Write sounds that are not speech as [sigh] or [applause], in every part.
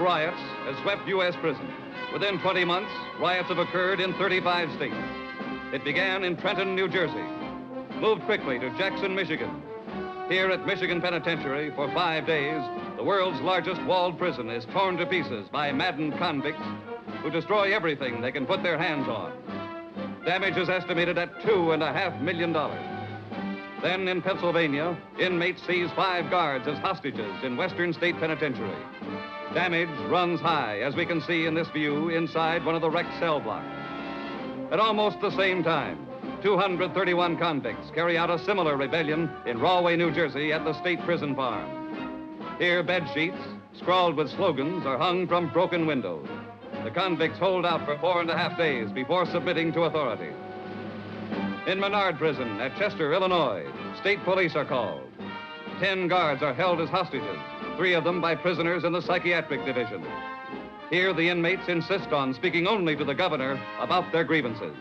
riots has swept U.S. prisons. Within 20 months, riots have occurred in 35 states. It began in Trenton, New Jersey, moved quickly to Jackson, Michigan. Here at Michigan Penitentiary for five days, the world's largest walled prison is torn to pieces by maddened convicts who destroy everything they can put their hands on. Damage is estimated at two and a half million dollars. Then in Pennsylvania, inmates seize five guards as hostages in Western State Penitentiary. Damage runs high, as we can see in this view inside one of the wrecked cell blocks. At almost the same time, 231 convicts carry out a similar rebellion in Rahway, New Jersey at the state prison farm. Here, bed sheets, scrawled with slogans, are hung from broken windows. The convicts hold out for four and a half days before submitting to authorities. In Menard Prison at Chester, Illinois, state police are called. Ten guards are held as hostages, three of them by prisoners in the psychiatric division. Here, the inmates insist on speaking only to the governor about their grievances.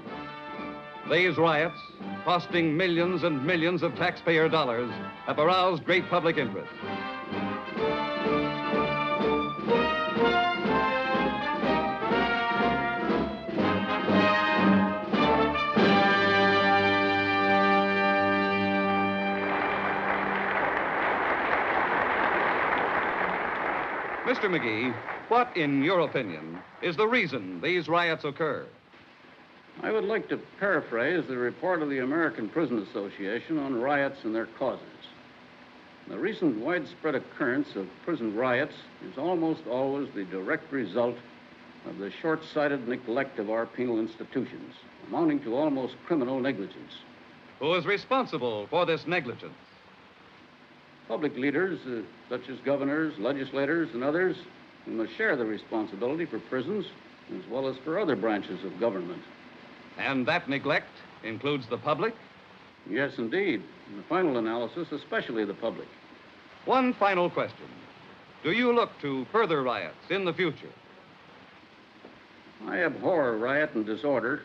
These riots, costing millions and millions of taxpayer dollars, have aroused great public interest. Mr. McGee, what, in your opinion, is the reason these riots occur? I would like to paraphrase the report of the American Prison Association on riots and their causes. The recent widespread occurrence of prison riots is almost always the direct result of the short sighted neglect of our penal institutions, amounting to almost criminal negligence. Who is responsible for this negligence? Public leaders, uh, such as governors, legislators, and others, must share the responsibility for prisons as well as for other branches of government. And that neglect includes the public? Yes, indeed. In the final analysis, especially the public. One final question. Do you look to further riots in the future? I abhor riot and disorder,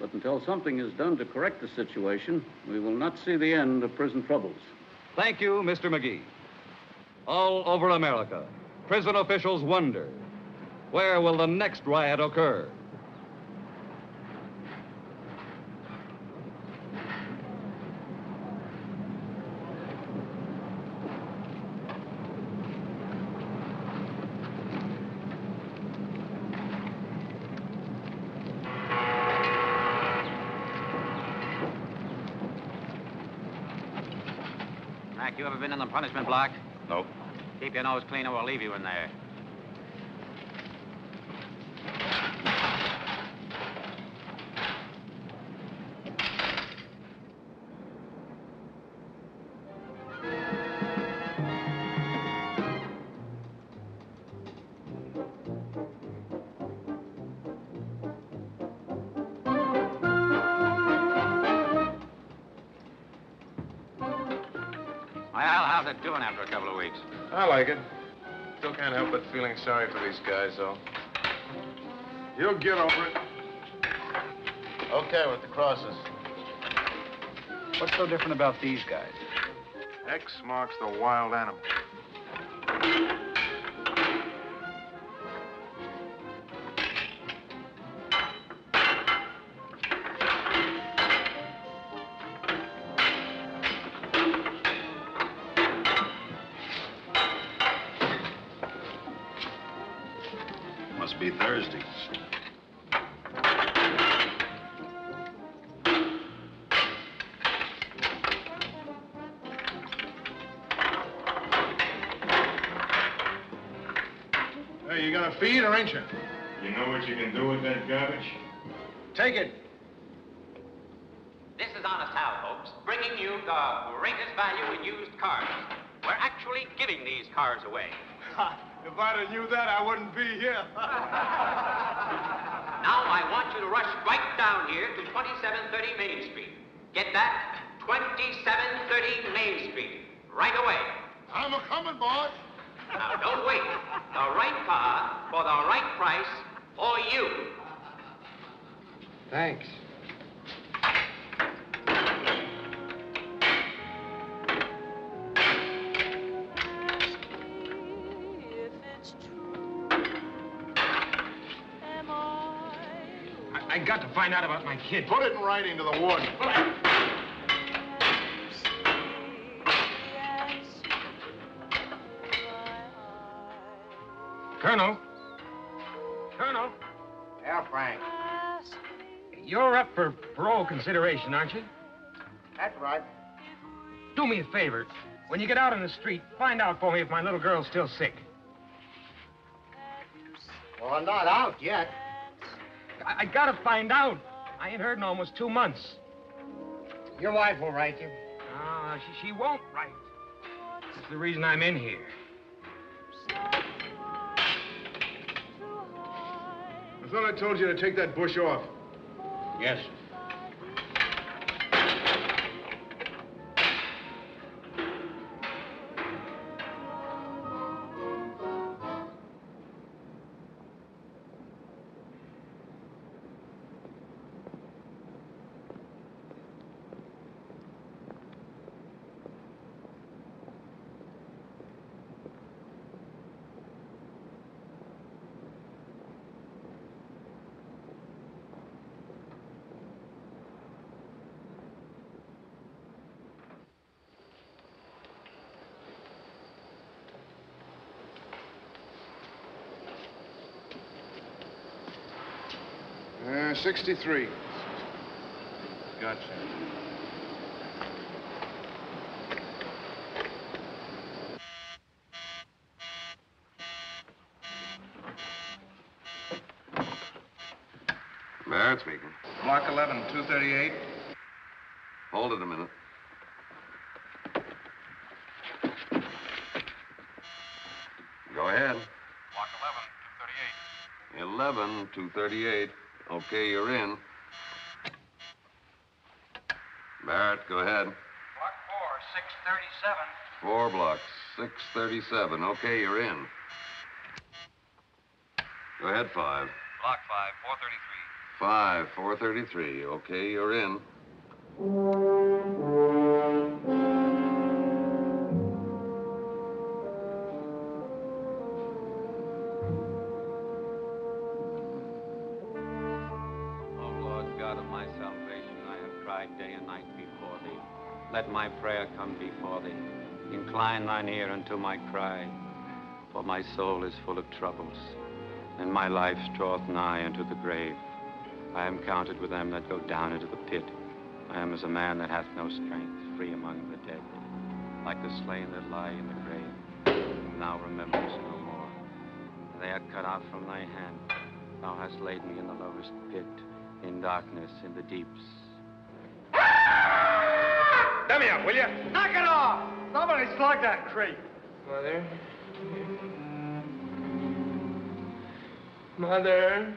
but until something is done to correct the situation, we will not see the end of prison troubles. Thank you, Mr. McGee. All over America, prison officials wonder where will the next riot occur? Punishment block? Nope. Keep your nose clean or we'll leave you in there. It doing after a couple of weeks? I like it. Still can't help but feeling sorry for these guys, though. You'll get over it. Okay, with the crosses. What's so different about these guys? X marks the wild animal. Gonna feed or ain't you? You know what you can do with that garbage? Take it. This is Honest Hal, folks, bringing you the greatest value in used cars. We're actually giving these cars away. [laughs] if I'd have knew that, I wouldn't be here. [laughs] Now I want you to rush right down here to 2730 Main Street. Get that? 2730 Main Street. Right away. I'm a coming, boss. Now don't wait. The right car for the right price for you. Thanks. I, got to find out about my kid. Put it in writing to the warden. Colonel. For parole consideration, aren't you? That's right. Do me a favor. When you get out on the street, find out for me if my little girl's still sick. Well, I'm not out yet. I, I gotta find out. I ain't heard in almost two months. Your wife will write you. Ah, she, she won't write. That's the reason I'm in here. I thought I told you to take that bush off. Yes. 63. Gotcha. Barrett speaking. Block 11, 238. Hold it a minute. Go ahead. Block 11, 238. Okay, you're in. Barrett, go ahead. Block 4, 637. Four blocks, 637. Okay, you're in. Go ahead, five. Block 5, 433. Five, 433. Okay, you're in. Incline thine ear unto my cry, for my soul is full of troubles, and my life draweth nigh unto the grave. I am counted with them that go down into the pit. I am as a man that hath no strength, free among the dead, like the slain that lie in the grave, whom thou rememberest no more. They are cut out from thy hand. Thou hast laid me in the lowest pit, in darkness, in the deeps. Let me up, will you? Knock it off! Somebody slug that crate. Mother. Mother.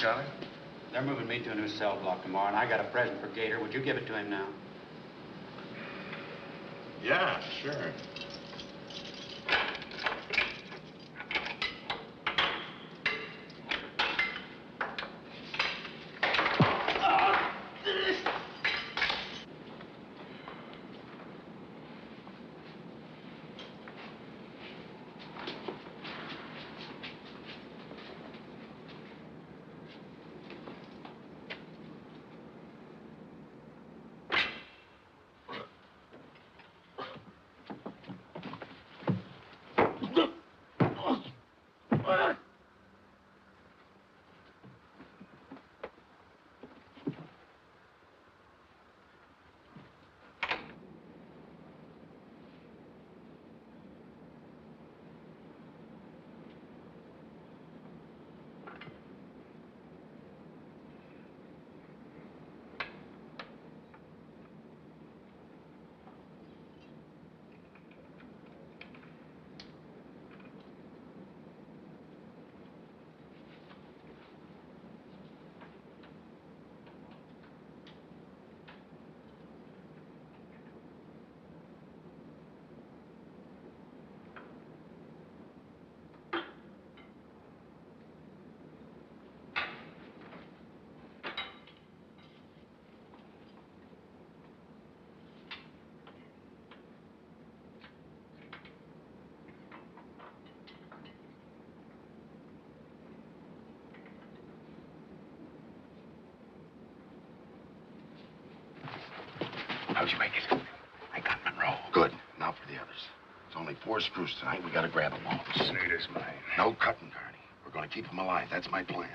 Charlie? They're moving me to a new cell block tomorrow, and I got a present for Gator. Would you give it to him now? Yeah, sure. How'd you make it? I got Monroe. Good. Now for the others. It's only four screws tonight. We gotta grab them all. Snader's mine. No cutting, Carnie. We're gonna keep them alive. That's my plan.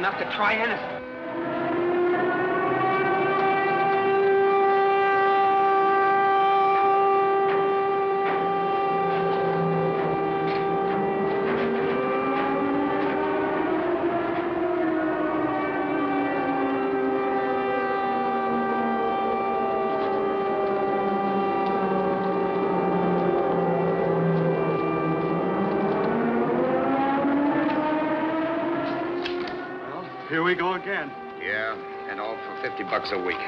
Enough to try anything. Bucks a week.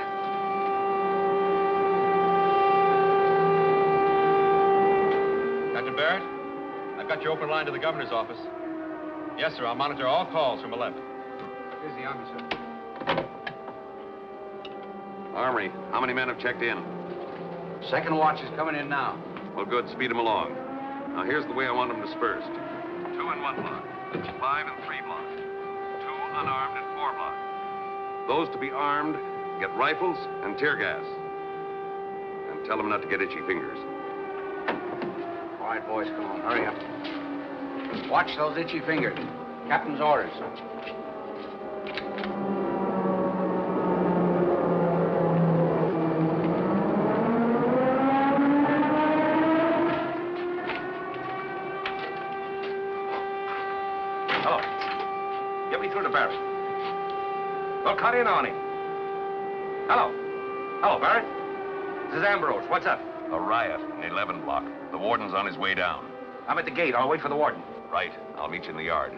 Captain Barrett, I've got your open line to the governor's office. Yes, sir. I'll monitor all calls from 11. Here's the army, sir. Armory, how many men have checked in? Second watch is coming in now. Well, good. Speed them along. Now, here's the way I want them dispersed. Two in one block. Five in three block. Two unarmed in four block. Those to be armed, Get rifles and tear gas. And tell them not to get itchy fingers. All right, boys, come on. Hurry up. Watch those itchy fingers. Captain's orders. Hello. Get me through to Barrett. Well, cut in on him. Hello. Hello, Barrett. This is Ambrose. What's up? A riot in 11 block. The warden's on his way down. I'm at the gate. I'll wait for the warden. Right. I'll meet you in the yard.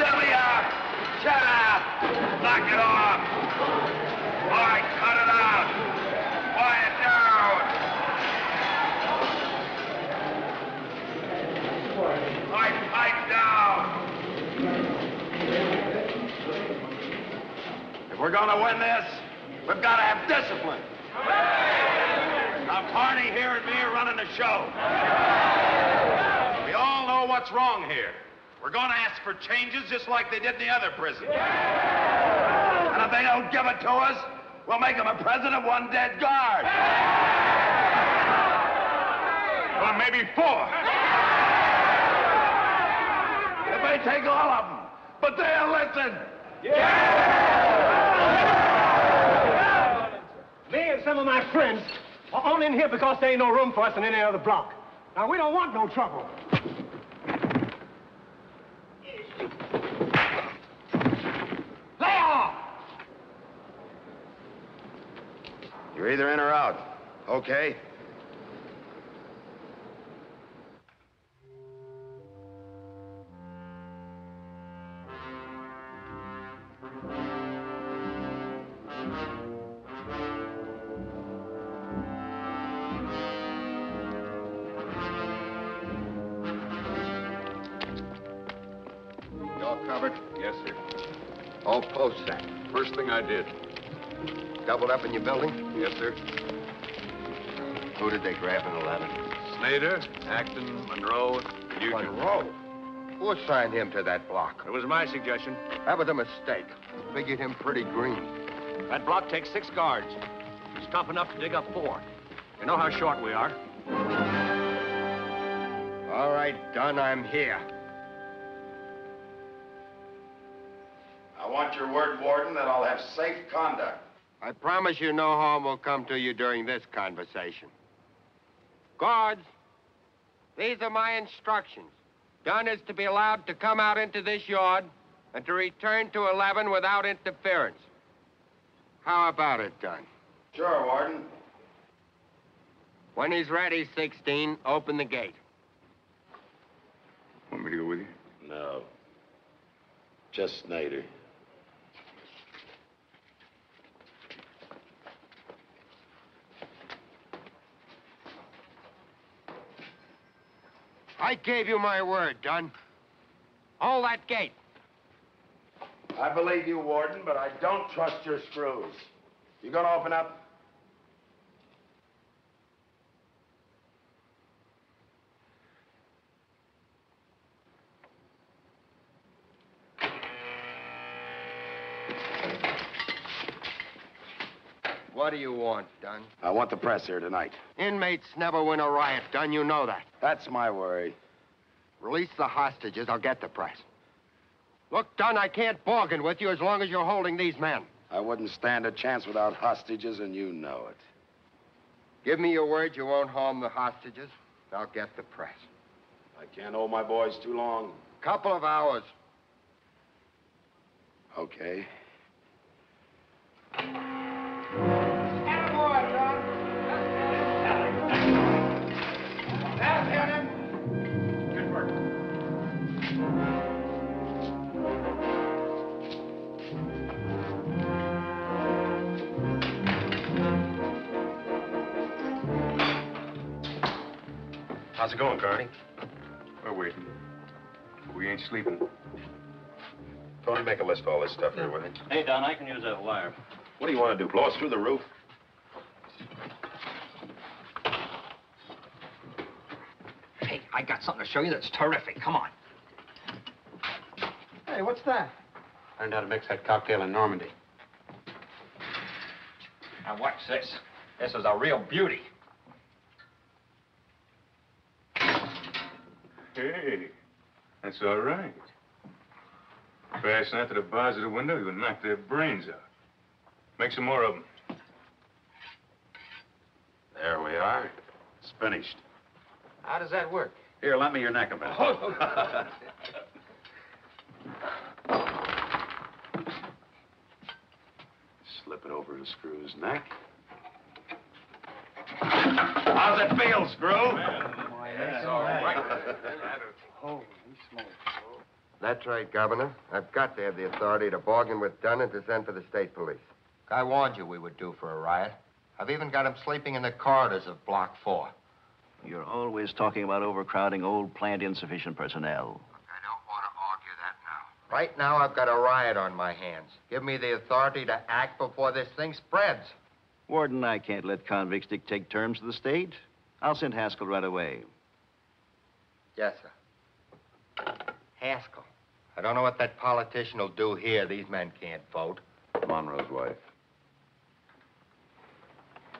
Sylvia! Shut up! Knock it off! All right, cut it out! Quiet down! All right, pipe down! If we're gonna win this, we've got to have discipline. Now, Carnie here and me are running the show. We all know what's wrong here. We're going to ask for changes just like they did in the other prisons. And if they don't give it to us, we'll make them a present of one dead guard. Or maybe four. It may take all of them, but they'll listen. Me and some of my friends are on in here because there ain't no room for us in any other block. Now, we don't want no trouble. Lay off! You're either in or out. Okay? Covered? Yes, sir. All post set. First thing I did. Doubled up in your building? Yes, sir. Who did they grab in 11? Snader, Acton, Monroe, Newton. Monroe? Who assigned him to that block? It was my suggestion. That was a mistake. Figured him pretty green. That block takes six guards. It's tough enough to dig up four. You know how short we are. All right, Dunn, I'm here. Want your word, Warden, that I'll have safe conduct. I promise you no harm will come to you during this conversation. Guards, these are my instructions. Dunn is to be allowed to come out into this yard and to return to 11 without interference. How about it, Dunn? Sure, Warden. When he's ready, 16, open the gate. Want me to go with you? No. Just Snader. I gave you my word, Dunn. Hold that gate. I believe you, Warden, but I don't trust your screws. You gonna open up? What do you want, Dunn? I want the press here tonight. Inmates never win a riot, Dunn. You know that. That's my worry. Release the hostages. I'll get the press. Look, Dunn, I can't bargain with you as long as you're holding these men. I wouldn't stand a chance without hostages, and you know it. Give me your word you won't harm the hostages. I'll get the press. I can't hold my boys too long. A couple of hours. Okay. How's it going, Carnie? We're waiting. We ain't sleeping. Tony, make a list of all this stuff here with you. Hey, Don, I can use that wire. What do you want to do? Blow us through the roof? Hey, I got something to show you that's terrific. Come on. Hey, what's that? Learned how to mix that cocktail in Normandy. Now, watch this. This is a real beauty. Hey, that's all right. Passing out to the bars of the window, you would knock their brains out. Make some more of them. There we are. It's finished. How does that work? Here, lend me your neck a minute. [laughs] Slip it over the screw's neck. How's it feel, Screw? That's all right. [laughs] Holy smoke. That's right, Governor. I've got to have the authority to bargain with Dunn and to send for the state police. I warned you we would do for a riot. I've even got him sleeping in the corridors of Block 4. You're always talking about overcrowding old plant insufficient personnel. I don't want to argue that now. Right now, I've got a riot on my hands. Give me the authority to act before this thing spreads. Warden, I can't let convicts dictate terms to the state. I'll send Haskell right away. Yes, sir. Haskell. I don't know what that politician will do here. These men can't vote. Monroe's wife.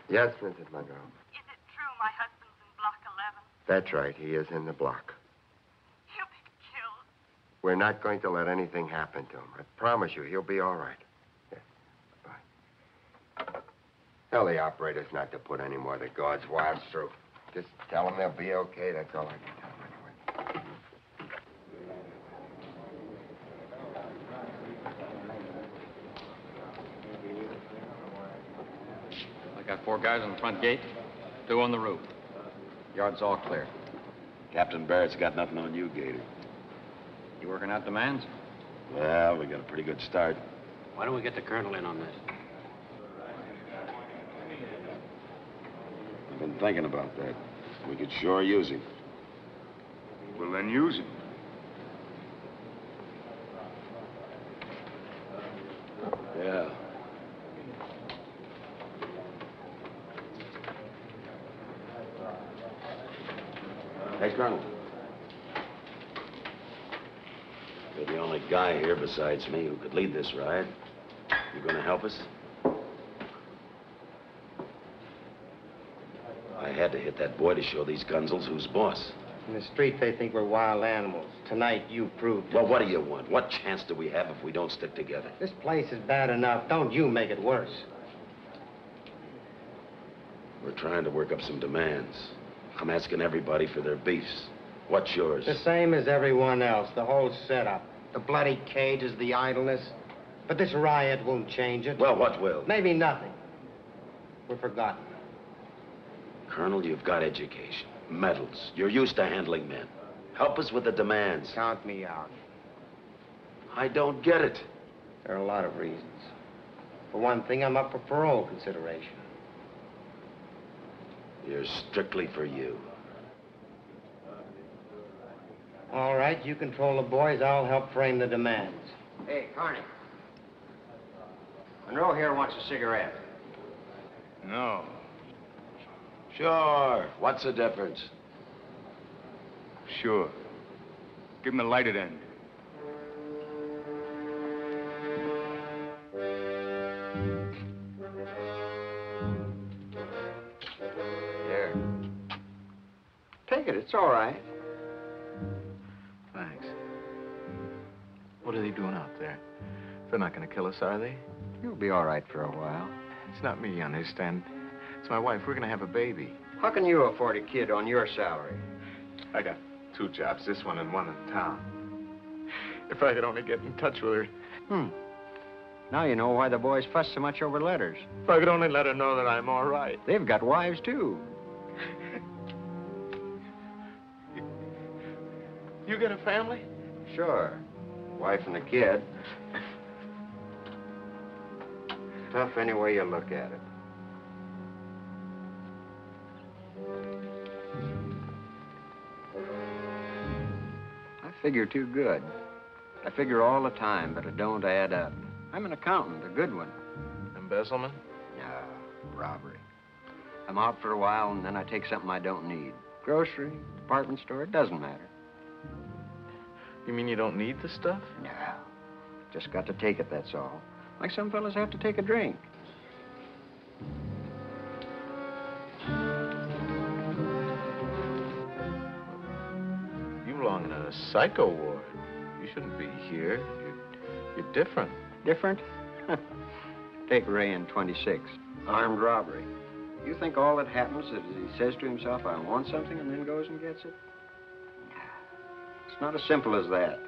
Yes, Mrs. Monroe. Is it true, my husband's in block 11. That's right. He is in the block. He'll be killed. We're not going to let anything happen to him. I promise you, he'll be all right. Yeah. Bye. Tell the operators not to put any more of the guards' wives through. Just tell them they'll be okay. That's all I can tell them anyway. I got four guys on the front gate, two on the roof. Yard's all clear. Captain Barrett's got nothing on you, Gator. You working out demands? Well, we got a pretty good start. Why don't we get the colonel in on this? I've been thinking about that. We could sure use him. Well, then use him. Yeah. Hey, Colonel. You're the only guy here besides me who could lead this riot. You gonna help us? I had to hit that boy to show these gunsels who's boss. In the street, they think we're wild animals. Tonight, you proved it. Well, what do you want? What chance do we have if we don't stick together? This place is bad enough. Don't you make it worse. We're trying to work up some demands. I'm asking everybody for their beefs. What's yours? The same as everyone else, the whole setup. The bloody cages, the idleness. But this riot won't change it. Well, what will? Maybe nothing. We're forgotten. Colonel, you've got education, medals. You're used to handling men. Help us with the demands. Count me out. I don't get it. There are a lot of reasons. For one thing, I'm up for parole consideration. You're strictly for you. All right, you control the boys. I'll help frame the demands. Hey, Carnie. Monroe here wants a cigarette. No. Sure. What's the difference? Sure. Give him the lighted end. It's all right. Thanks. What are they doing out there? They're not going to kill us, are they? You'll be all right for a while. It's not me, you understand? It's my wife. We're going to have a baby. How can you afford a kid on your salary? I got two jobs, this one and one in town. If I could only get in touch with her. Hmm. Now you know why the boys fuss so much over letters. If I could only let her know that I'm all right. They've got wives, too. You got a family? Sure. Wife and a kid. Tough any way you look at it. I figure too good. I figure all the time, but it don't add up. I'm an accountant, a good one. Embezzlement? No, robbery. I'm out for a while, and then I take something I don't need. Grocery, department store, it doesn't matter. You mean you don't need the stuff? No. Just got to take it, that's all. Like some fellas have to take a drink. You belong in uh, a psycho ward. You shouldn't be here. You're, you're different. Different? [laughs] Take Ray in 26. Armed robbery. You think all that happens is he says to himself, I want something, and then goes and gets it? It's not as simple as that.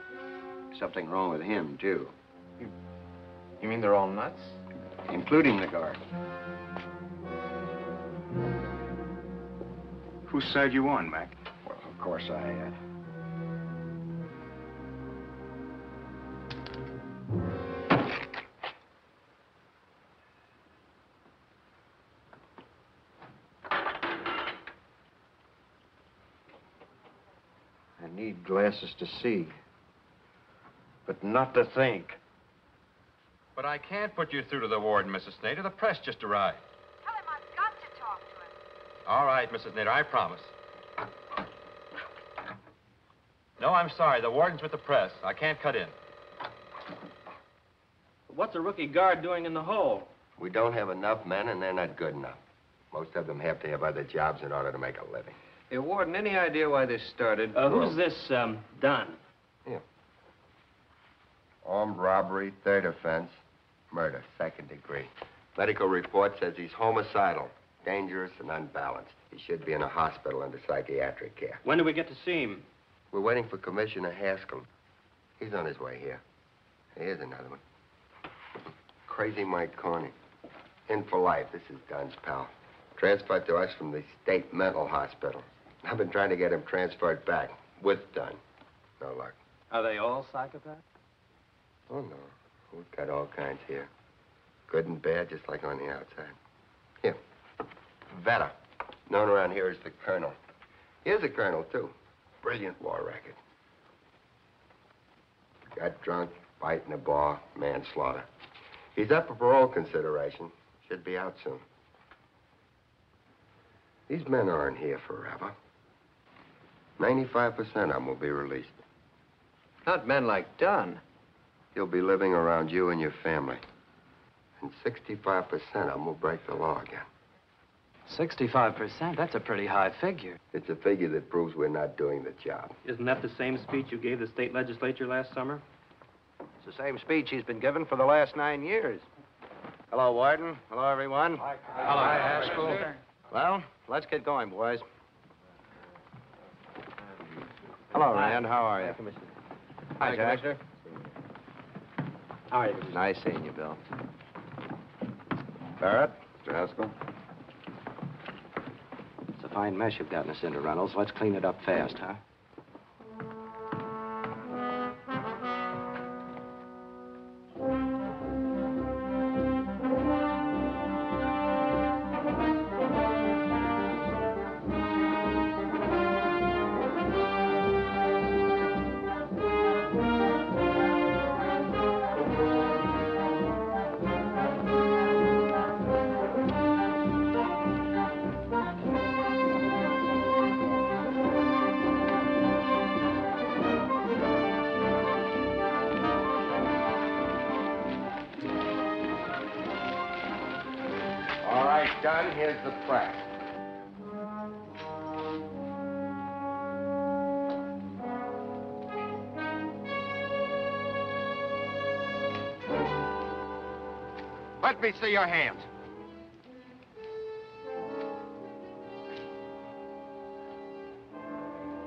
Something wrong with him, too. You mean they're all nuts? Including the guard. Whose side you on, Mac? Well, of course I, uh... glasses to see, but not to think. But I can't put you through to the warden, Mrs. Snader. The press just arrived. Tell him I've got to talk to him. All right, Mrs. Snader, I promise. No, I'm sorry. The warden's with the press. I can't cut in. What's a rookie guard doing in the hole? We don't have enough men, and they're not good enough. Most of them have to have other jobs in order to make a living. Hey, Warden, any idea why this started? Uh, who's this, um, Dunn? Armed robbery, third offense, murder, second degree. Medical report says he's homicidal, dangerous and unbalanced. He should be in a hospital under psychiatric care. When do we get to see him? We're waiting for Commissioner Haskell. He's on his way here. Here's another one. Crazy Mike Carnie. In for life. This is Dunn's pal. Transferred to us from the state mental hospital. I've been trying to get him transferred back with Dunn. No luck. Are they all psychopaths? Oh, no. We've got all kinds here. Good and bad, just like on the outside. Here. Vetta. Known around here as the Colonel. Here's a Colonel, too. Brilliant war record. Got drunk, fight in a bar, manslaughter. He's up for parole consideration. Should be out soon. These men aren't here forever. 95% of them will be released. Not men like Dunn. He'll be living around you and your family. And 65% of them will break the law again. 65%? That's a pretty high figure. It's a figure that proves we're not doing the job. Isn't that the same speech you gave the state legislature last summer? It's the same speech he's been giving for the last nine years. Hello, Warden. Hello, everyone. Hi, Hello, Haskell. Well, let's get going, boys. Hello, Rand. How are you? Hi, Jack. How are you? Nice seeing you, Bill. Barrett. Mr. Haskell? It's a fine mess you've gotten us into, Reynolds. Let's clean it up fast, huh? Let me see your hands.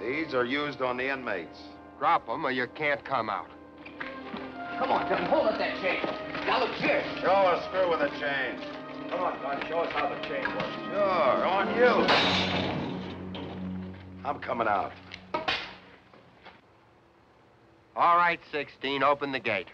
These are used on the inmates. Drop them or you can't come out. Come on, Dunn, hold up that chain. Now look here. Show us through with a chain. Come on, Dunn, show us how the chain works. Sure, on you. I'm coming out. All right, 16, open the gate.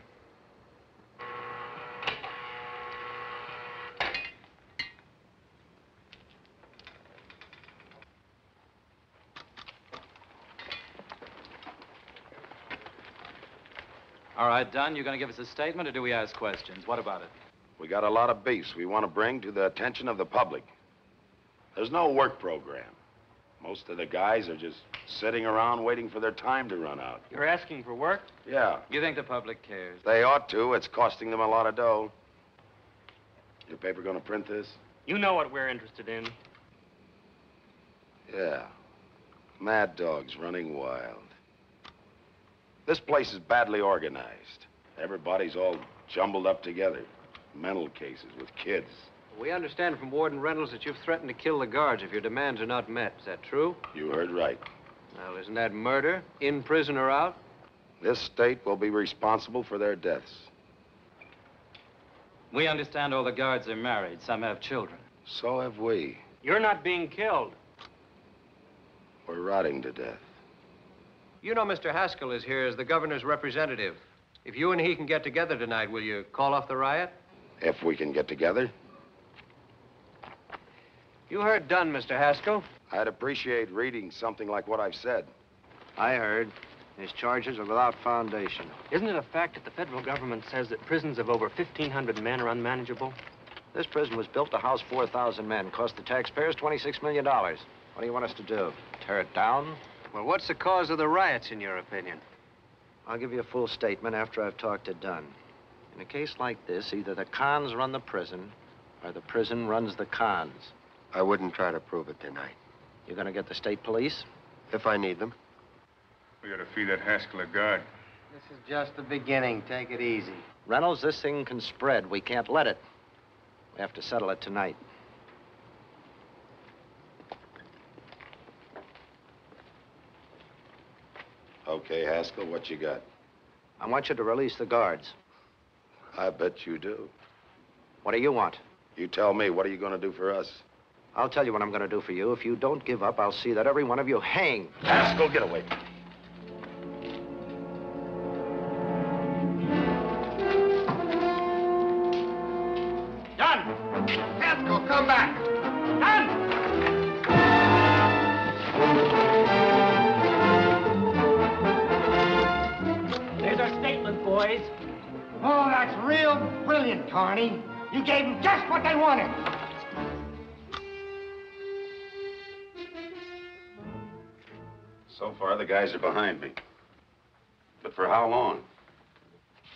All right, Dunn, You're going to give us a statement or do we ask questions? What about it? We got a lot of beefs we want to bring to the attention of the public. There's no work program. Most of the guys are just sitting around waiting for their time to run out. You're asking for work? Yeah, You think the public cares? they ought to. It's costing them a lot of dough. Your paper gonna print this? You know what we're interested in. Yeah. Mad dogs running wild. This place is badly organized. Everybody's all jumbled up together. Mental cases with kids. We understand from Warden Reynolds that you've threatened to kill the guards if your demands are not met. Is that true? You heard right. Well, isn't that murder? In prison or out? This state will be responsible for their deaths. We understand all the guards are married. Some have children. So have we. You're not being killed. We're rotting to death. You know Mr. Haskell is here as the governor's representative. If you and he can get together tonight, will you call off the riot? If we can get together, You heard Dunn, Mr. Haskell. I'd appreciate reading something like what I've said. I heard. His charges are without foundation. Isn't it a fact that the federal government says that prisons of over 1,500 men are unmanageable? This prison was built to house 4,000 men, cost the taxpayers $26 million. What do you want us to do? Tear it down? Well, what's the cause of the riots, in your opinion? I'll give you a full statement after I've talked to Dunn. In a case like this, either the cons run the prison, or the prison runs the cons. I wouldn't try to prove it tonight. You're gonna get the state police? If I need them. We gotta feed that Haskell a guard. This is just the beginning. Take it easy. Reynolds, this thing can spread. We can't let it. We have to settle it tonight. Okay, Haskell, what you got? I want you to release the guards. I bet you do. What do you want? You tell me, what are you gonna do for us? I'll tell you what I'm gonna do for you. If you don't give up, I'll see that every one of you hang. Haskell, get away. Oh, that's real brilliant, Carnie. You gave them just what they wanted. So far, the guys are behind me. But for how long?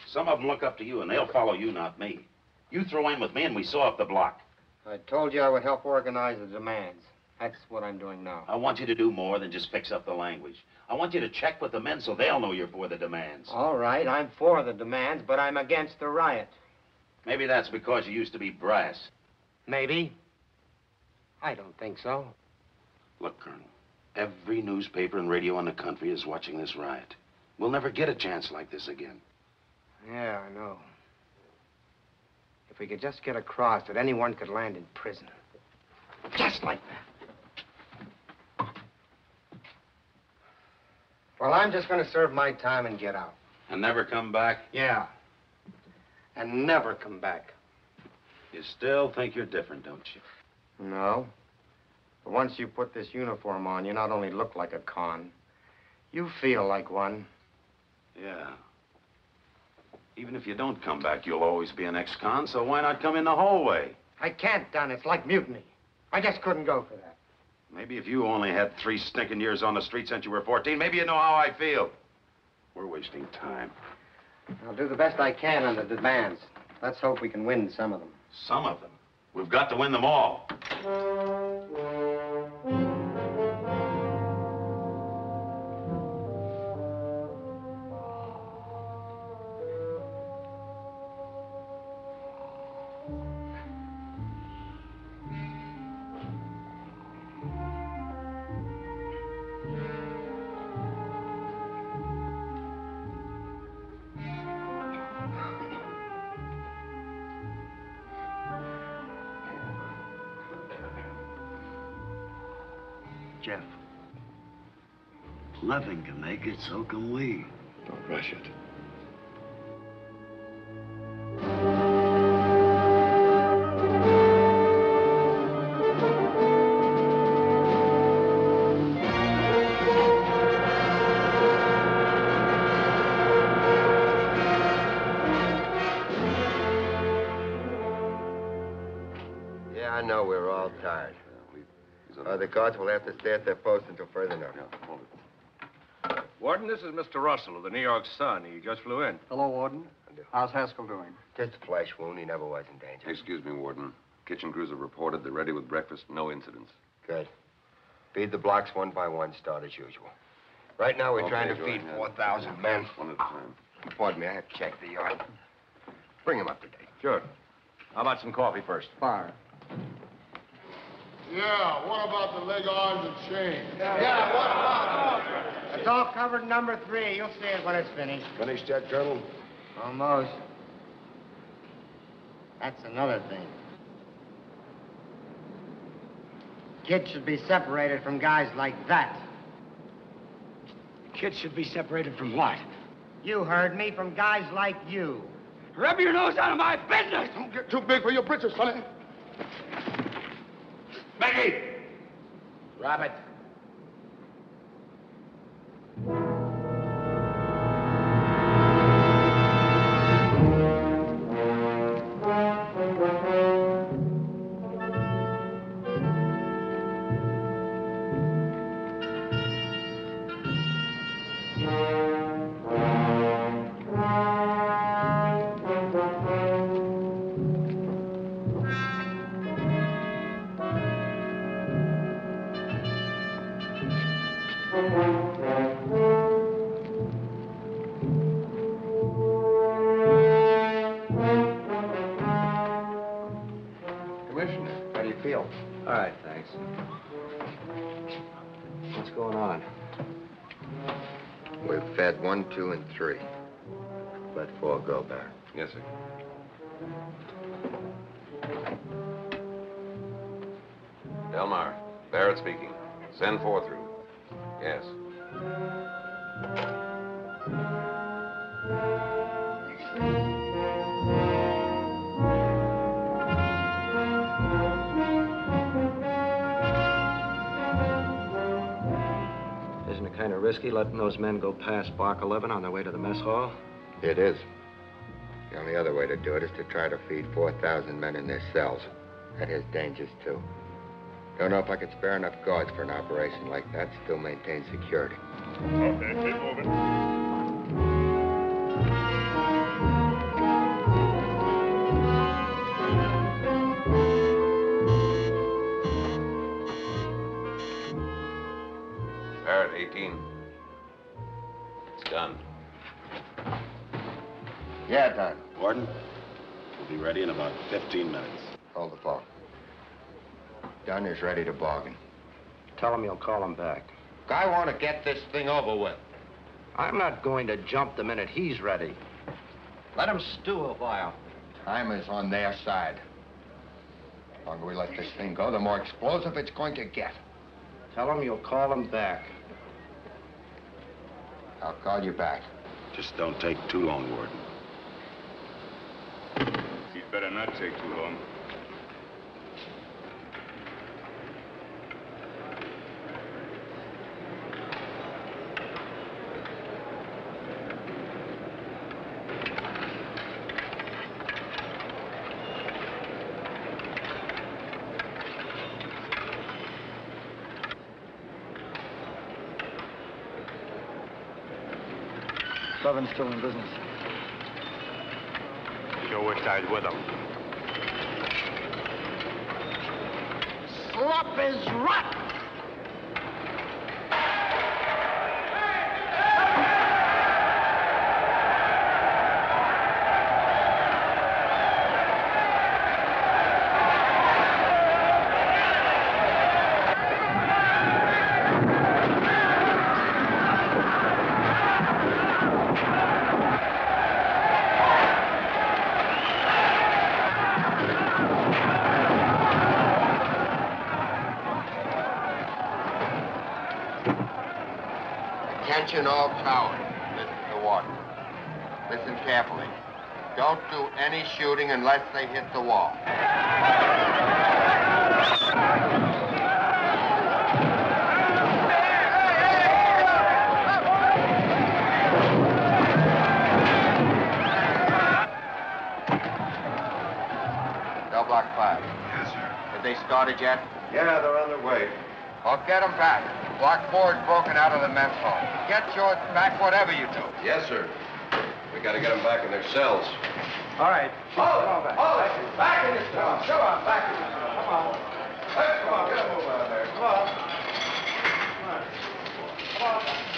Some of them look up to you, and they'll follow you, not me. You throw in with me, and we sew up the block. I told you I would help organize the demands. That's what I'm doing now. I want you to do more than just fix up the language. I want you to check with the men so they'll know you're for the demands. All right, I'm for the demands, but I'm against the riot. Maybe that's because you used to be brass. Maybe. I don't think so. Look, Colonel, every newspaper and radio in the country is watching this riot. We'll never get a chance like this again. Yeah, I know. If we could just get across that anyone could land in prison. Just like that. Well, I'm just going to serve my time and get out. And never come back? Yeah. And never come back. You still think you're different, don't you? No. But once you put this uniform on, you not only look like a con, you feel like one. Yeah. Even if you don't come back, you'll always be an ex-con, so why not come in the hallway? I can't, Don. It's like mutiny. I just couldn't go for that. Maybe if you only had three stinking years on the street since you were 14, maybe you'd know how I feel. We're wasting time. I'll do the best I can on the demands. Let's hope we can win some of them. Some of them. We've got to win them all. Levin can make it, so can we. Don't rush it. I know we're all tired. Uh, the guards will have to stay at their post until further notice. Warden, this is Mr. Russell of the New York Sun. He just flew in. Hello, Warden. How's Haskell doing? Just a flesh wound. He never was in danger. Excuse me, Warden. Kitchen crews have reported they're ready with breakfast. No incidents. Good. Feed the blocks one by one, start as usual. Right now, we're Okay, trying to feed 4,000 men. One at a time. Pardon me, I have to check the yard. Bring him up to date. Sure. How about some coffee first? Fire. Yeah, what about the leg arms and chain? Yeah, what about It's all covered in number three. You'll see it when it's finished. Finished yet, Colonel? Almost. That's another thing. Kids should be separated from guys like that. Kids should be separated from what? You heard me, from guys like you. Rub your nose out of my business! Don't get too big for your britches, Sonny. Maggie! Rabbit. Letting those men go past Block 11 on their way to the mess hall? It is. The only other way to do it is to try to feed 4,000 men in their cells. That has dangers, too. Don't know if I could spare enough guards for an operation like that, still maintain security. Okay, keep moving. Yeah, done. Warden, we'll be ready in about 15 minutes. Hold the phone. Dunn is ready to bargain. Tell him you'll call him back. I want to get this thing over with. I'm not going to jump the minute he's ready. Let him stew a while. Time is on their side. The longer we let this thing go, the more explosive it's going to get. Tell him you'll call him back. I'll call you back. Just don't take too long, Warden. Better not take too long. Still in business. With them. Slop is rotten. Any shooting unless they hit the wall. Cell block five. Yes, sir. Have they started yet? Yeah, they're on their way. Well, get them back. Block four four's broken out of the mess hall. Get yours back, whatever you do. Yes, sir. We gotta get them back in their cells. All right. Hold it, hold it. Back in the cell. Come on, back in the cell. Come on. Let's come on, get a move out of there. Come on. Come on. Come on.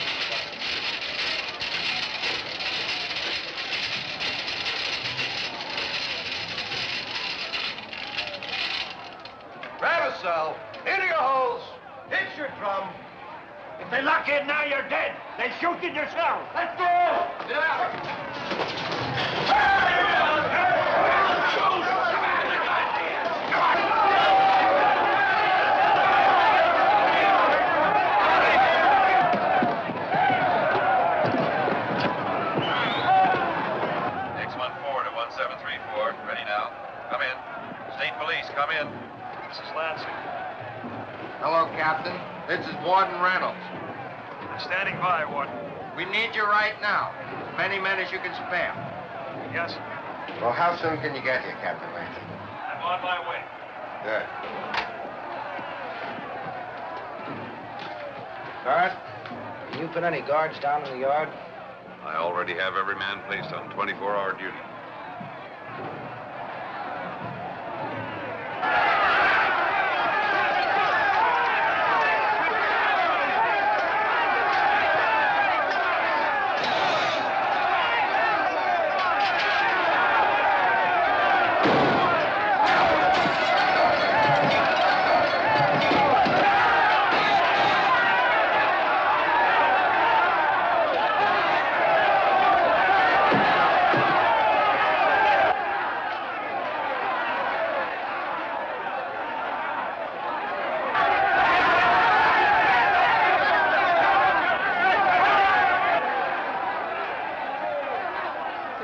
Grab a cell. Into your holes. Hit your drum. If they lock in now, you're dead. They shoot you in your. Let's go! Get out. X14 to 1734. Ready now. Come in. State police, come in. This is Lansing. Hello, Captain. This is Warden Reynolds. I'm Standing by, Warden. We need you right now. As many men as you can spare. Yes, sir. Well, how soon can you get here, Captain Lansing? I'm on my way. Good. Guard, Can you put any guards down in the yard? I already have every man placed on 24-hour duty.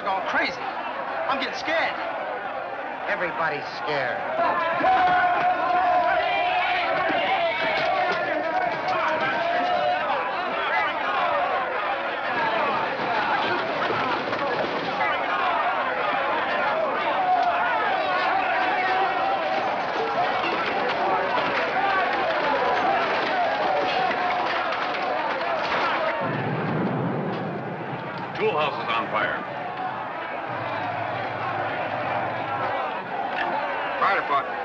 They're going crazy. I'm getting scared. Everybody's scared. Tool house is on fire. Fire department.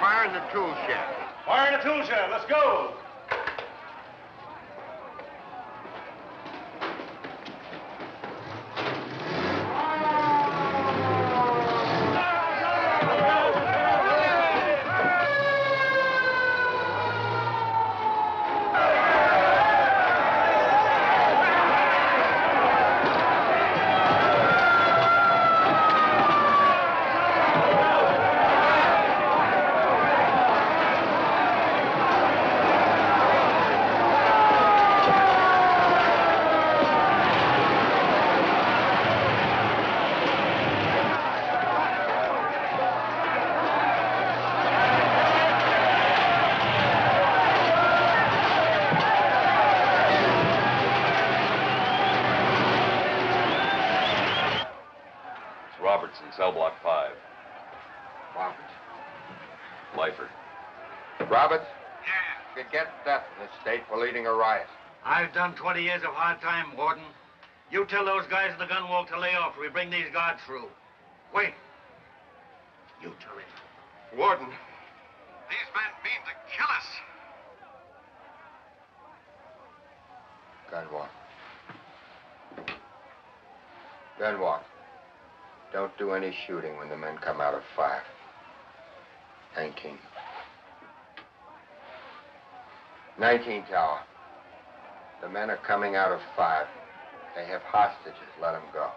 Fire in the tool shed. Fire in the tool shed. Let's go. It's Robertson, cell block 5. Roberts. Lifer. Roberts? Yeah. You get death in this state for leading a riot. I've done 20 years of hard time, Warden. You tell those guys in the gun walk to lay off or we bring these guards through. Wait. You tell him. Warden. These men mean to kill us. Gunwalk. Gunwalk. Don't do any shooting when the men come out of fire. 19. 19 Tower. The men are coming out of fire. They have hostages. Let them go.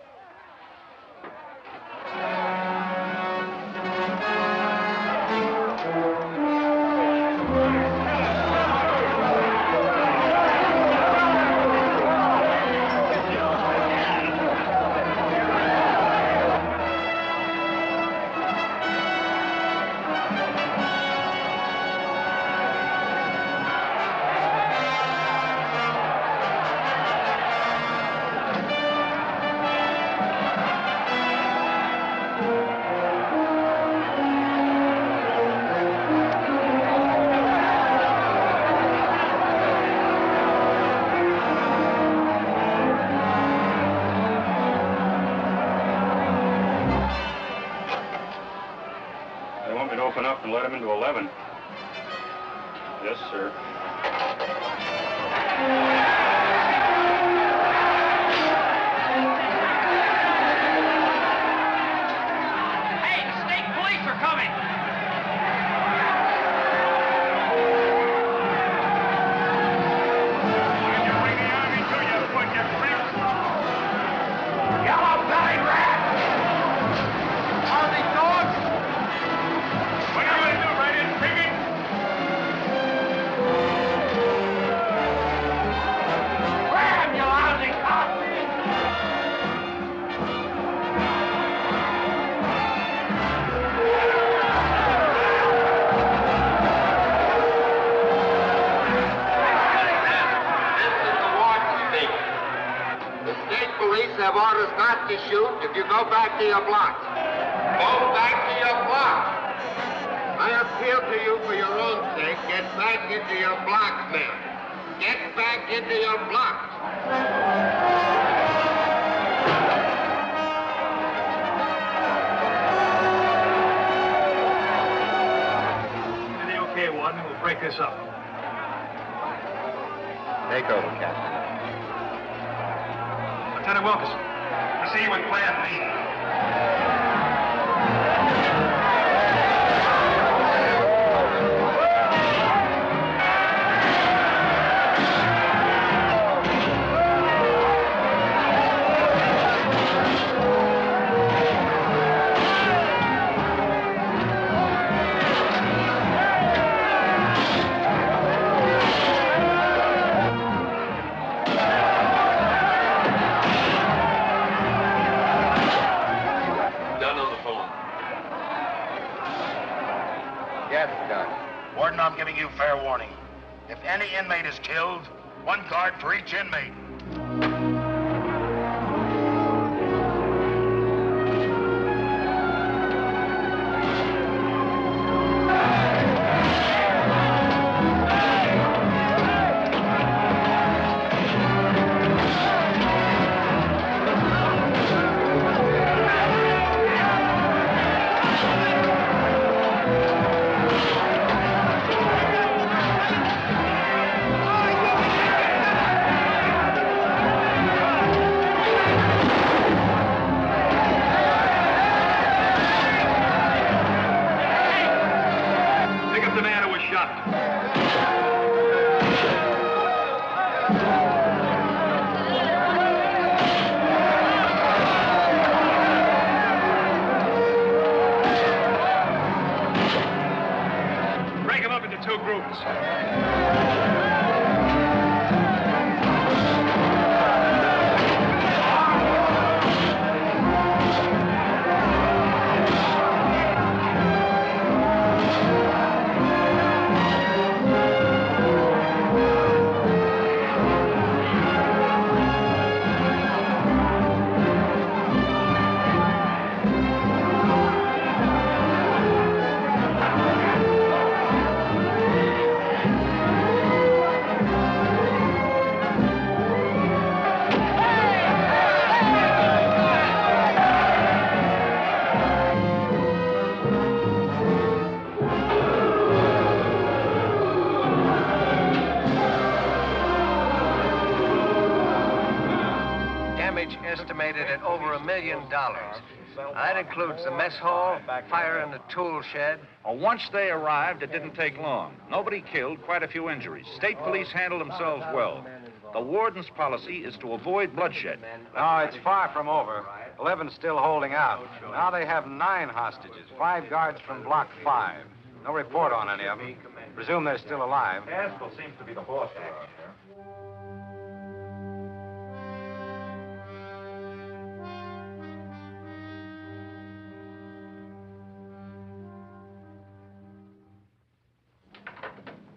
That includes the mess hall, fire in the tool shed. Well, once they arrived, it didn't take long. Nobody killed, quite a few injuries. State police handled themselves well. The warden's policy is to avoid bloodshed. No, it's far from over. Eleven's still holding out. Now they have nine hostages, five guards from Block 5. No report on any of them. Presume they're still alive. Haskell seems to be the boss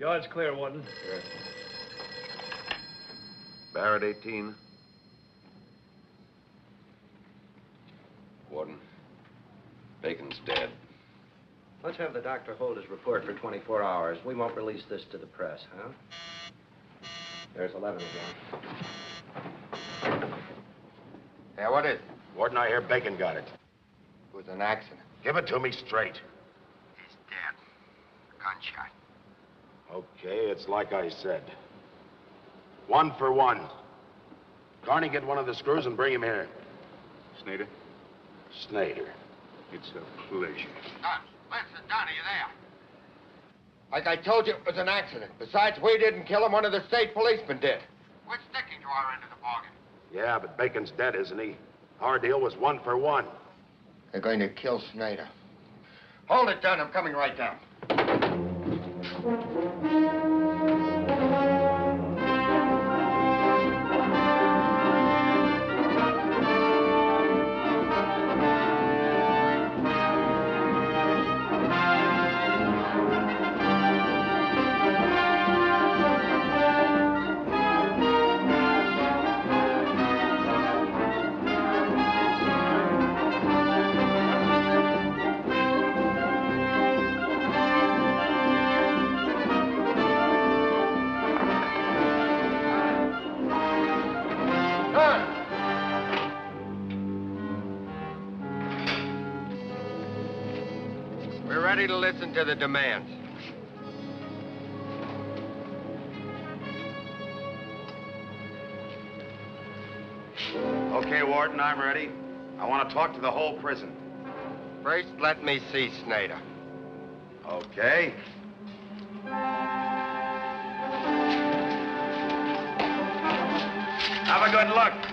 Yard's clear, Warden. Barrett 18. Warden, Bacon's dead. Let's have the doctor hold his report for 24 hours. We won't release this to the press, huh? There's 11 again. Yeah, what is it? Warden, I hear Bacon got it. It was an accident. Give it to me straight. He's dead. Gunshot. Okay, it's like I said. One for one. Carnie, get one of the screws and bring him here. Snader? Snader. It's a pleasure. Don, listen, Don, are you there? Like I told you, it was an accident. Besides, we didn't kill him. One of the state policemen did. We're sticking to our end of the bargain. Yeah, but Bacon's dead, isn't he? Our deal was one for one. They're going to kill Snader. Hold it, Dunn. I'm coming right down. Listen to the demands. Okay, Warden, I'm ready. I want to talk to the whole prison. First, let me see Snader. Okay. Have a good look.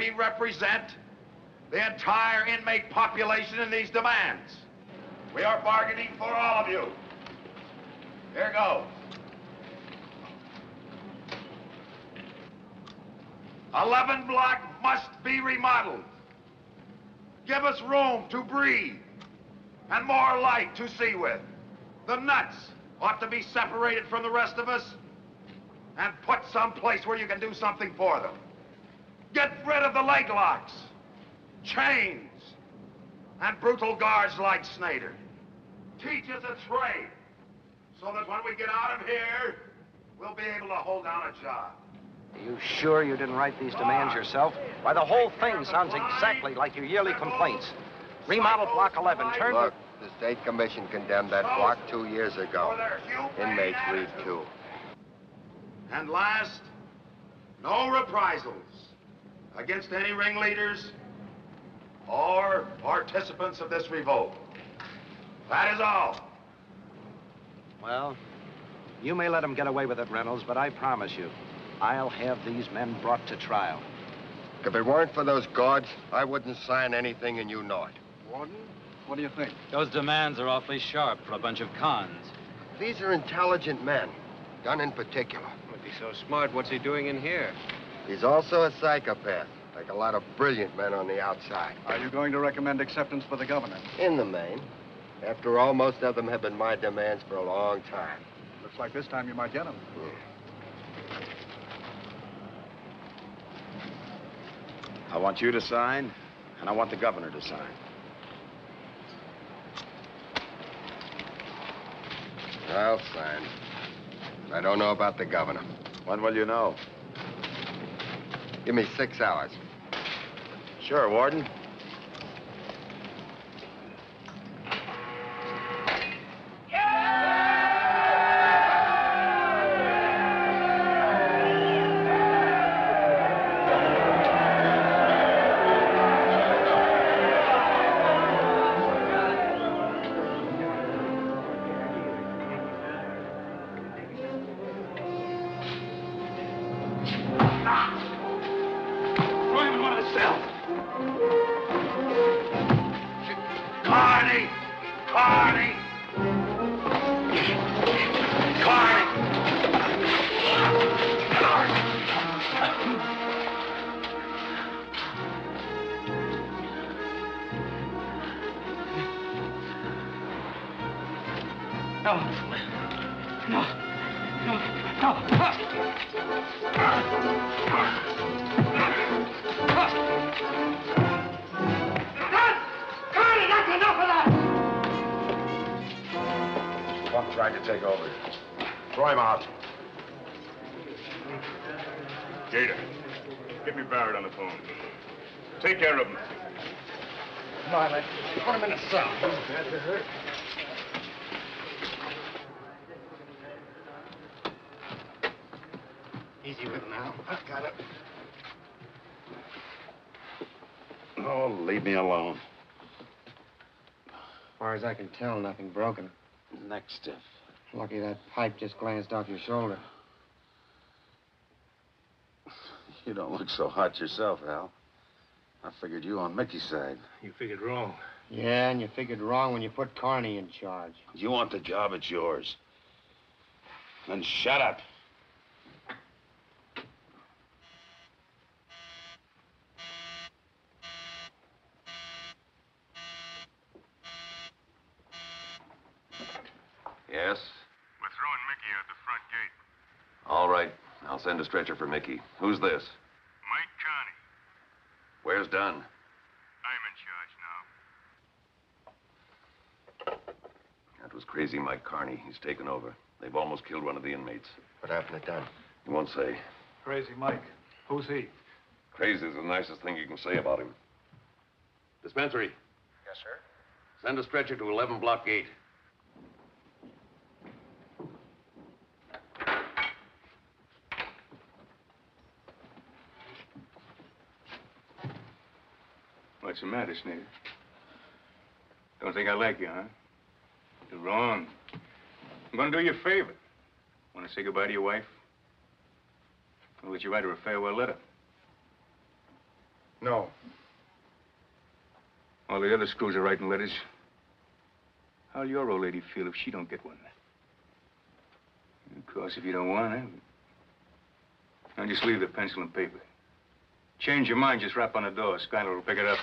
We represent the entire inmate population in these demands. We are bargaining for all of you. Here goes. Eleven Block must be remodeled. Give us room to breathe and more light to see with. The nuts ought to be separated from the rest of us and put someplace where you can do something for them. Get rid of the leg locks, chains, and brutal guards like Snader. Teach us a trade so that when we get out of here, we'll be able to hold down a job. Are you sure you didn't write these demands ah. yourself? Why, the whole thing sounds exactly like your yearly complaints. Remodel Block 11, turn... Look, the state commission condemned that block two years ago. Inmates read too. And last, no reprisals against any ringleaders or participants of this revolt. That is all. Well, you may let them get away with it, Reynolds, but I promise you, I'll have these men brought to trial. If it weren't for those guards, I wouldn't sign anything, and you know it. Warden, what do you think? Those demands are awfully sharp for a bunch of cons. These are intelligent men, Dunn in particular. If he's so smart, what's he doing in here? He's also a psychopath, like a lot of brilliant men on the outside. Are you going to recommend acceptance for the governor? In the main. After all, most of them have been my demands for a long time. Looks like this time you might get him. I want you to sign, and I want the governor to sign. I'll sign. I don't know about the governor. When will you know? Give me six hours. Sure, Warden. Carnie! Carnie! Carnie! No. No. No. No. Carnie, that's enough of that! Buck tried to take over. Throw him out. Gator, get me Barrett on the phone. Take care of him. Come on, let's put him in the cell. Easy with him now. I've got it. Oh, leave me alone. As far as I can tell, nothing broken. Neck stiff. Lucky that pipe just glanced off your shoulder. You don't look so hot yourself, Al. I figured you on Mickey's side. You figured wrong. Yeah, and you figured wrong when you put Carnie in charge. You want the job, it's yours. Then shut up. Yes? We're throwing Mickey out the front gate. All right. I'll send a stretcher for Mickey. Who's this? Mike Carnie. Where's Dunn? I'm in charge now. That was crazy Mike Carnie. He's taken over. They've almost killed one of the inmates. What happened to Dunn? He won't say. Crazy Mike. Who's he? Crazy is the nicest thing you can say about him. Dispensary, Yes, sir. send a stretcher to 11 Block Gate. What's the matter, Sneaker? Don't think I like you, huh? You're wrong. I'm gonna do you a favor. Want to say goodbye to your wife? I'll let you write her a farewell letter. No. All the other schools are writing letters. How'll your old lady feel if she don't get one? Of course, if you don't want it. I'll just leave the pencil and paper. Change your mind, just rap on the door. Skyler will pick it up.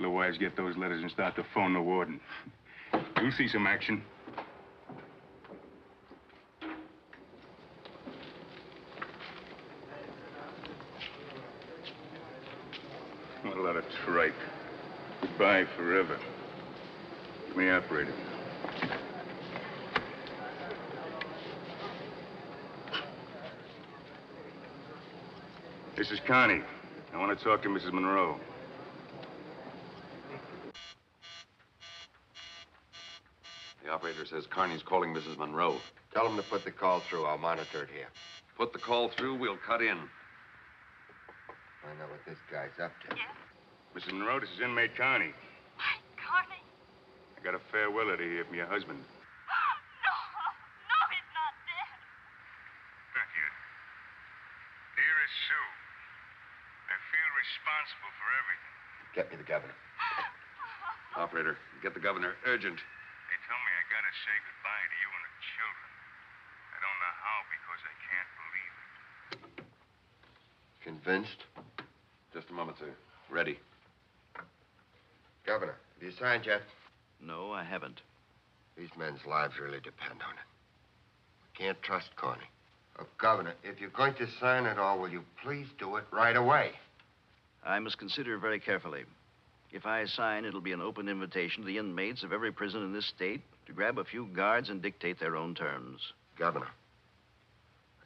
The wives get those letters and start to phone the warden. You'll see some action. What a lot of tripe. Goodbye forever. Give me operator. This is Carnie. I want to talk to Mrs. Monroe. The operator says Carnie's calling Mrs. Monroe. Tell him to put the call through. I'll monitor it here. Put the call through, we'll cut in. Find out what this guy's up to. Mrs. Monroe, this is inmate Carnie? My Carnie? I got a farewell letter here from your husband. Oh, no, no, he's not dead. Not yet. Dearest Sue, I feel responsible for everything. Get me the governor. [gasps] Operator, get the governor urgent. They tell me I gotta say goodbye to you and the children. I don't know how because I can't believe it. Convinced? Just a moment, sir. Ready. Governor, have you signed yet? No, I haven't. These men's lives really depend on it. We can't trust Carnie. Oh, Governor, if you're going to sign it all, will you please do it right away? I must consider very carefully. If I sign, it'll be an open invitation to the inmates of every prison in this state to grab a few guards and dictate their own terms. Governor,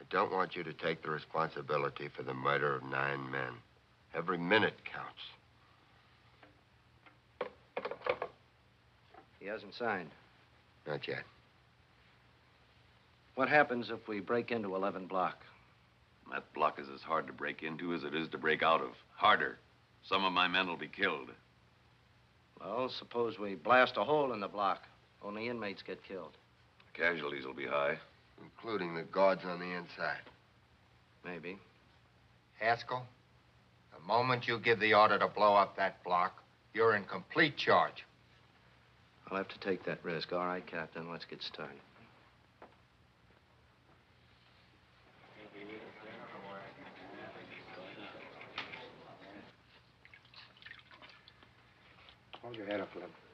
I don't want you to take the responsibility for the murder of nine men. Every minute counts. He hasn't signed. Not yet. What happens if we break into 11 Block? That block is as hard to break into as it is to break out of. Harder. Some of my men will be killed. Well, suppose we blast a hole in the block. Only inmates get killed. Casualties will be high. Including the guards on the inside. Maybe. Haskell, the moment you give the order to blow up that block, you're in complete charge. I'll have to take that risk. All right, Captain, let's get started. Hold your head up a little.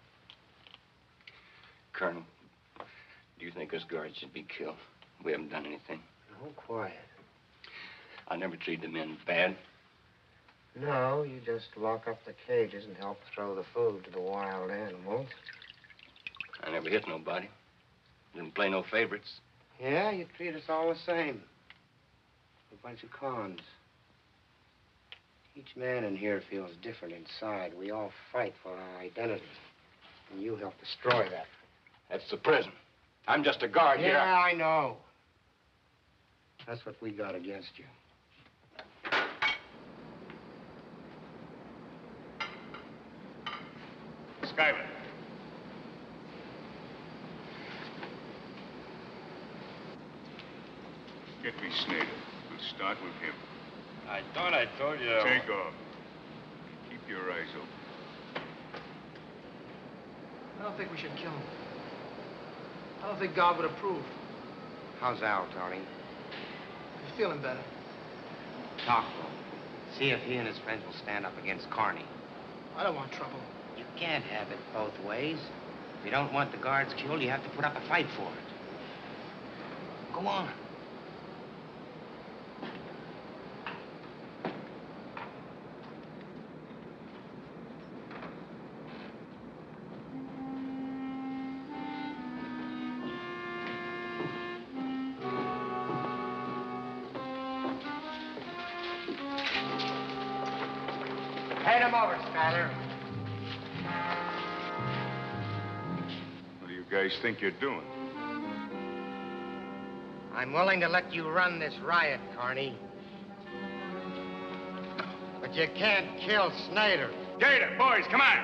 Colonel, do you think us guards should be killed? We haven't done anything. No, quiet. I never treat the men bad. No, you just lock up the cages and help throw the food to the wild animals. I never hit nobody. Didn't play no favorites. Yeah, you treat us all the same. A bunch of cons. Each man in here feels different inside. We all fight for our identity. And you help destroy that. That's the prison. I'm just a guard yeah, here. I know. That's what we got against you. Skyler. Get me Snader. We'll start with him. I thought I told you. Take off. Keep your eyes open. I don't think we should kill him. I don't think God would approve. How's Al, Tony? He's feeling better. Talk to him. See if he and his friends will stand up against Carnie. I don't want trouble. You can't have it both ways. If you don't want the guards killed, you have to put up a fight for it. Go on. Skyler. What do you guys think you're doing? I'm willing to let you run this riot, Carnie. But you can't kill Snader. Gator, boys, come on.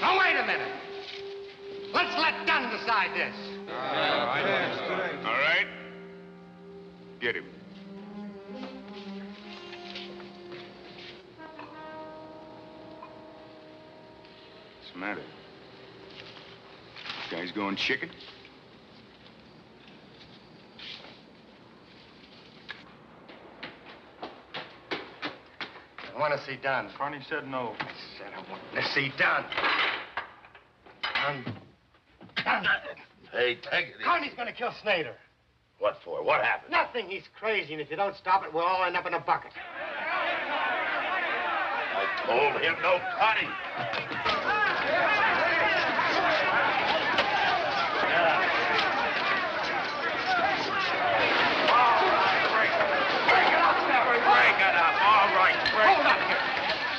Now, wait a minute. Let's let Dunn decide this. All right. Get him. What's the matter? Guy's going chicken? I want to see Dunn. Carney said no. I said I want to see Dunn. Dunn. Dunn. Hey, take it. Carnie's going to kill Snader. What for? What happened? Nothing. He's crazy, and if you don't stop it, we'll all end up in a bucket. I told him no cutting. Break it up. All right. Break it up.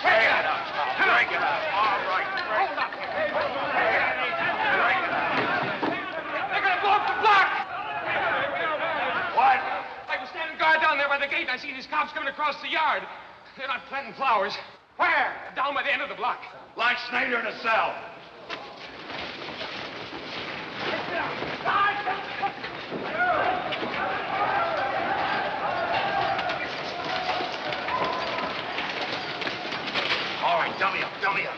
Break it up. Break it up. All right. Break it up. Break it up. They're gonna blow up the block! What? I was standing guard down there by the gate. I see these cops coming across the yard. They're not planting flowers. Where? Down by the end of the block. Like Snader in a cell. All right, dummy up, dummy up.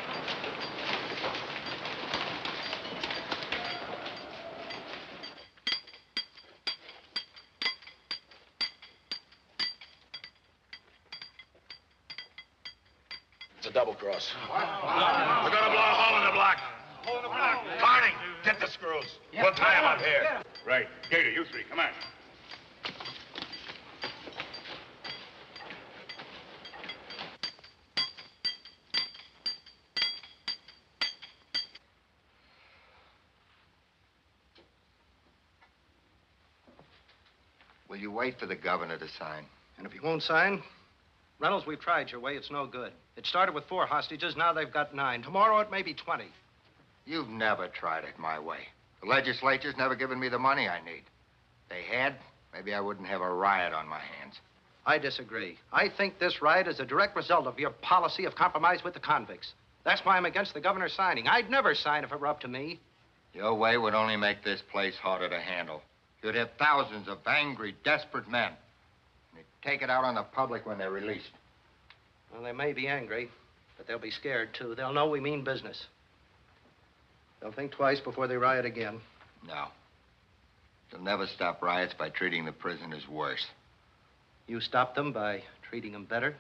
It's a. We're gonna blow a hole in the block. Hole in the block. Carnie, get the screws. We'll tie him up here. Right. Gator, you three, come on. Will you wait for the governor to sign? And if he won't sign, Reynolds, we've tried your way. It's no good. It started with four hostages. Now they've got nine. Tomorrow it may be 20. You've never tried it my way. The legislature's never given me the money I need. They had, maybe I wouldn't have a riot on my hands. I disagree. I think this riot is a direct result of your policy of compromise with the convicts. That's why I'm against the governor signing. I'd never sign if it were up to me. Your way would only make this place harder to handle. You'd have thousands of angry, desperate men. And they'd take it out on the public when they're released. Well, they may be angry, but they'll be scared, too. They'll know we mean business. They'll think twice before they riot again. No. You'll never stop riots by treating the prisoners worse. You stop them by treating them better?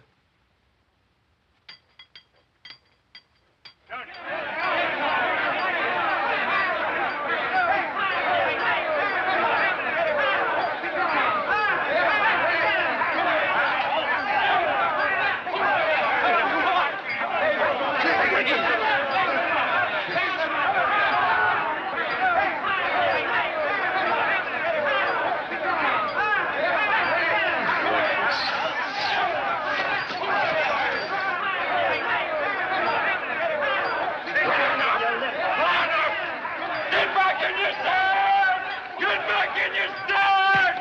Get back in your stand! Get back in your stand!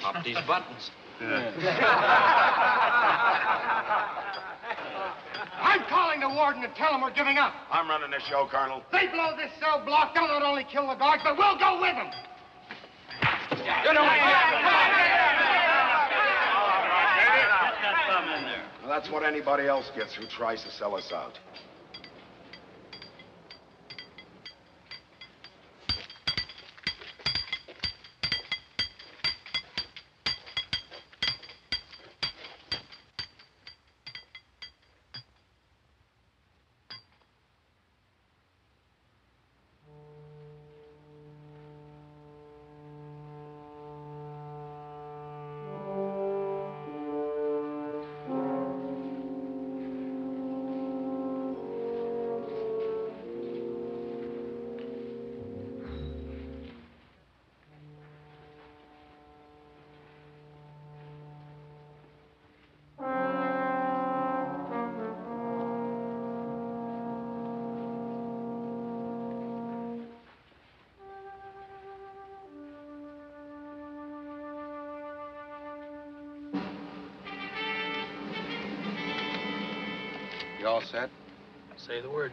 Pop these buttons. I'm calling the warden to tell him we're giving up. I'm running this show, Colonel. They blow this cell block, they'll not only kill the guards, but we'll go with them. You Well, that's what anybody else gets who tries to sell us out. All set? Say the word.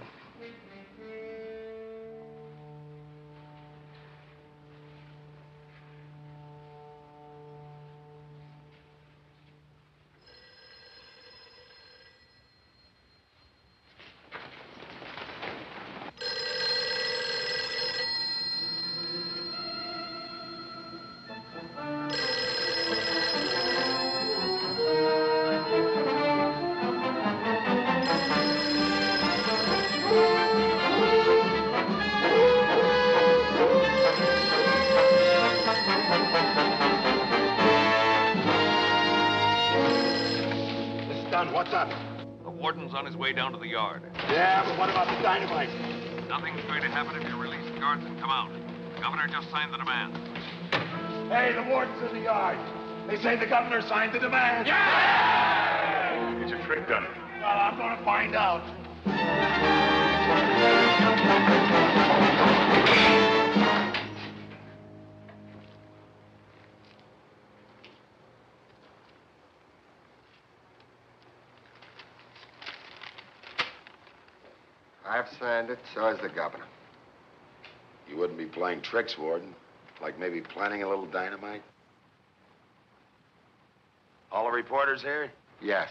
On his way down to the yard. Yeah, but what about the dynamite? Nothing's going to happen if you release the guards and come out. The governor just signed the demand. Hey, the warden's in the yard. They say the governor signed the demand. Yeah! It's a trick, Dunn. Well, I'm going to find out. It, so is the governor. You wouldn't be playing tricks, Warden. Like maybe planning a little dynamite? All the reporters here? Yes.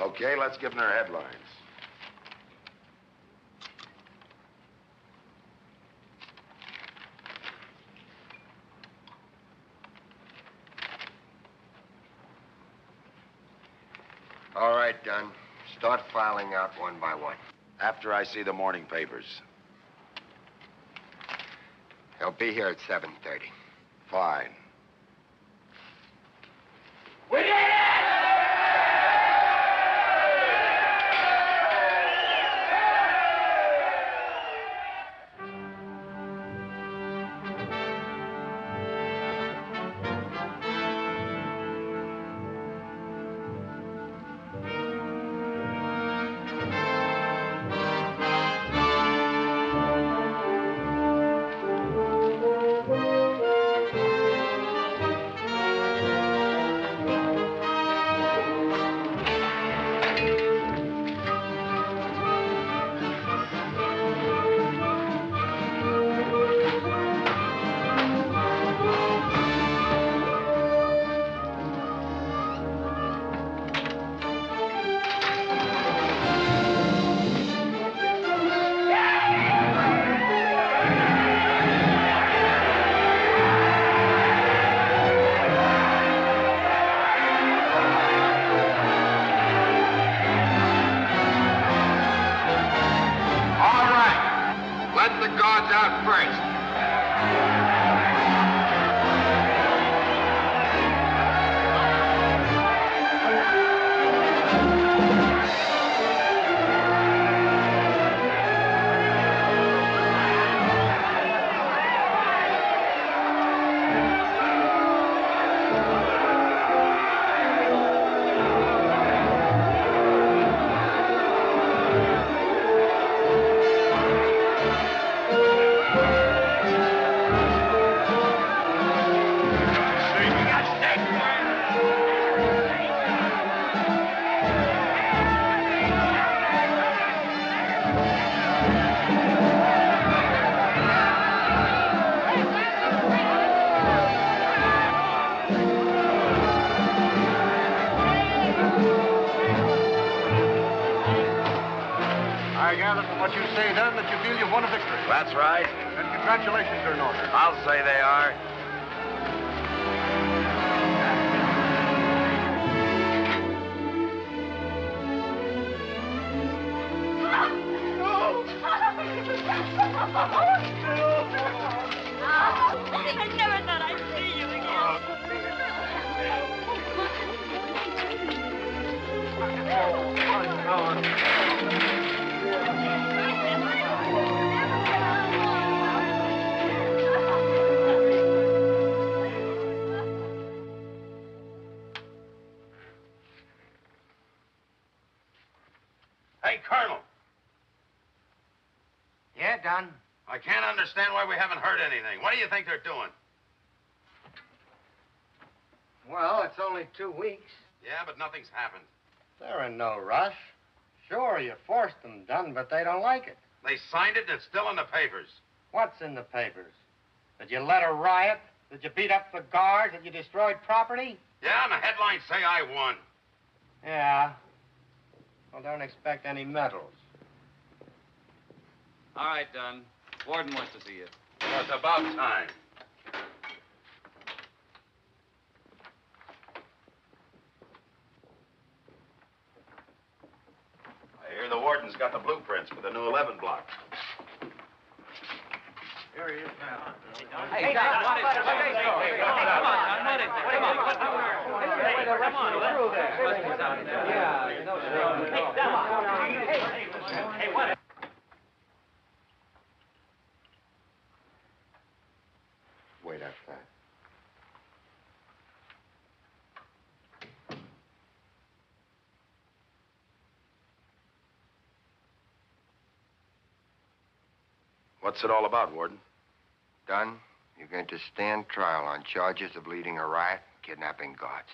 Okay, let's give them their headlines. Dunn. Start filing out one by one. After I see the morning papers. He'll be here at 7.30. Fine. That's right. Nothing's happened. They're in no rush. Sure, you forced them, Dunn, but they don't like it. They signed it and it's still in the papers. What's in the papers? That you led a riot? That you beat up the guards? That you destroyed property? Yeah, and the headlines say I won. Yeah. Well, don't expect any medals. All right, Dunn. Warden wants to see you. Well, it's about time. I the warden's got the blueprints for the new 11 block. Here he is now. Hey, Dunn, what is it? Come on, Dunn, what is it? Come on, what's going on? Come on, let's through there. Yeah, no Hey, what? Wait outside. What's it all about, Warden? Dunn, you're going to stand trial on charges of leading a riot, kidnapping guards.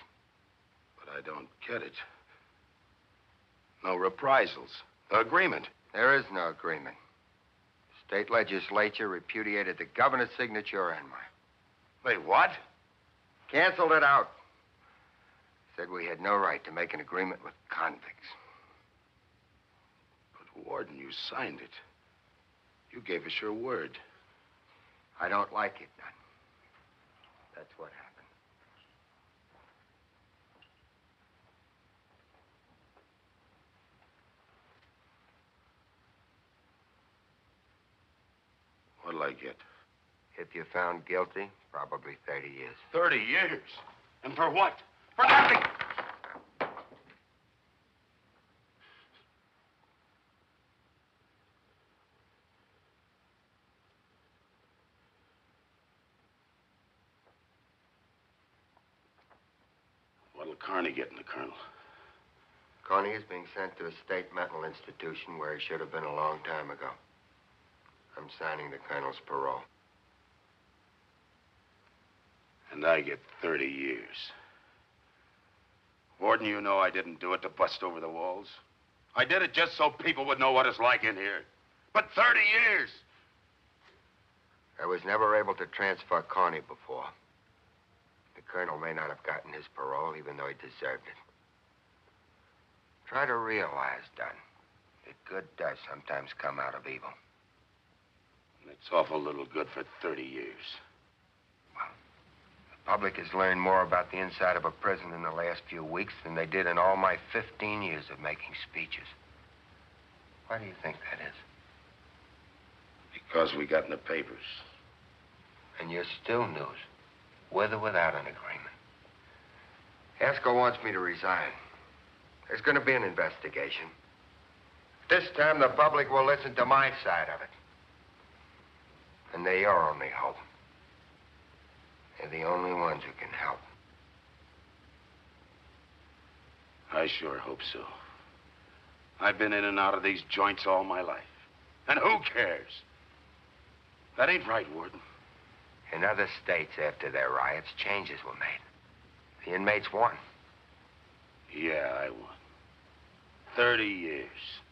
But I don't get it. No reprisals. No agreement. There is no agreement. State legislature repudiated the governor's signature and mine. Wait, what? Canceled it out. Said we had no right to make an agreement with convicts. But, Warden, you signed it. You gave us your word. I don't like it, Dunn. That's what happened. What'll I get? If you're found guilty, probably 30 years. 30 years. And for what? For nothing. What'll Carnie get in the Colonel? Carnie is being sent to a state mental institution where he should have been a long time ago. I'm signing the colonel's parole. And I get 30 years. Warden, you know I didn't do it to bust over the walls. I did it just so people would know what it's like in here. But 30 years! I was never able to transfer Carnie before. The colonel may not have gotten his parole, even though he deserved it. Try to realize, Dunn, that good does sometimes come out of evil. And it's awful little good for 30 years. Well, the public has learned more about the inside of a prison in the last few weeks than they did in all my 15 years of making speeches. Why do you think that is? Because we got in the papers. And you're still news, with or without an agreement. Haskell wants me to resign. There's going to be an investigation. This time, the public will listen to my side of it. And they're your only hope. They're the only ones who can help. I sure hope so. I've been in and out of these joints all my life. And who cares? That ain't right, Warden. In other states, after their riots, changes were made. The inmates won. Yeah, I won. 30 years.